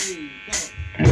three, go.